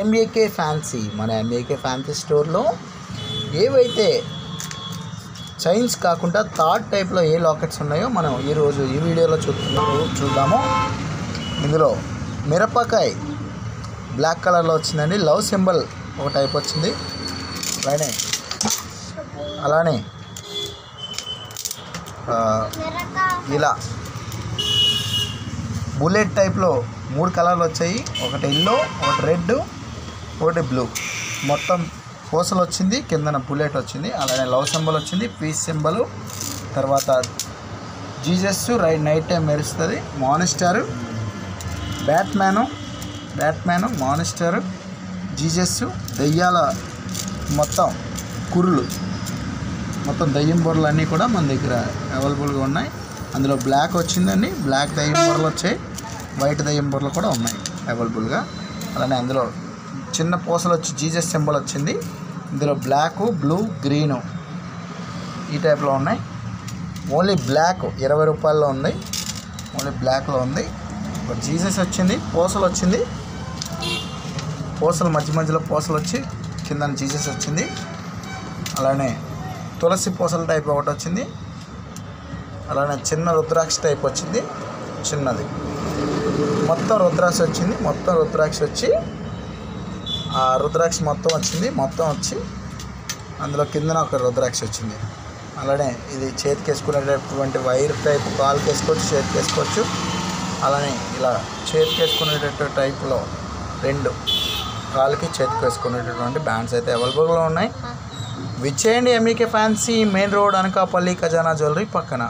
MAK fancy మన MAK fancy స్టోర్లో ఏవైతే చైన్స్ కాకుండా థర్డ్ టైప్లో ఏ లాకెట్స్ ఉన్నాయో మనం ఈరోజు ఈ వీడియోలో చూస్తున్నాము చూద్దాము. ఇందులో మిరపకాయ బ్లాక్ కలర్లో వచ్చిందండి. లవ్ సింబల్ ఒక టైప్ వచ్చింది. అలానే అలానే ఇలా బుల్లెట్ టైప్లో మూడు కలర్లు వచ్చాయి. ఒకటి ఎల్లో ఒకటి రెడ్ ఒకటి బ్లూ మొత్తం పూసలు వచ్చింది కిందన బుల్లెట్ వచ్చింది అలానే లవ్ సింబల్ వచ్చింది పీస్ సింబల్ తర్వాత జీజస్ రైట్ నైట్ టైం మెరుస్తుంది monster Batman Batman monster Jesus దెయ్యాల మొత్తం కురులు. మొత్తం దయ్యం బొర్రలు అన్నీ కూడా మన దగ్గర అవైలబుల్గా ఉన్నాయి. అందులో బ్లాక్ వచ్చిందండి బ్లాక్ దయ్యం బొర్రలు వచ్చాయి వైట్ దయ్యం బొర్రలు కూడా ఉన్నాయి అవైలబుల్గా. అలానే అందులో చిన్న పూసలు వచ్చి జీజస్ సింబల్ వచ్చింది. ఇందులో బ్లాక్ బ్లూ గ్రీను ఈ టైప్లో ఉన్నాయి. ఓన్లీ బ్లాక్ ఇరవై రూపాయల్లో ఉంది. ఓన్లీ బ్లాక్లో ఉంది. ఒక జీసస్ వచ్చింది పూసలు వచ్చింది. పూసలు మధ్య మధ్యలో పూసలు వచ్చి కింద జీసస్ వచ్చింది. అలానే తులసి పూసల టైప్ ఒకటి వచ్చింది. అలానే చిన్న రుద్రాక్ష టైప్ వచ్చింది. చిన్నది. మొత్తం రుద్రాక్ష వచ్చింది. మొత్తం రుద్రాక్ష వచ్చి రుద్రాక్ష మొత్తం వచ్చింది. మొత్తం వచ్చి అందులో కిందన ఒక రుద్రాక్ష వచ్చింది. అలానే ఇది చేతికి వేసుకునేటటువంటి వైర్ టైప్ కాలుకి వేసుకోవచ్చు చేతికి వేసుకోవచ్చు అలానే ఇలా చేతికి వేసుకునేటటువంటి టైప్లో రెండు కాలుకి చేతికి వేసుకునేటటువంటి బ్యాండ్స్ అయితే అవైలబుల్గా ఉన్నాయి. విచ్చేయండి MEK fancy main road Anakapalli Khazana jewellery పక్కన.